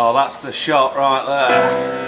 Oh, that's the shot right there.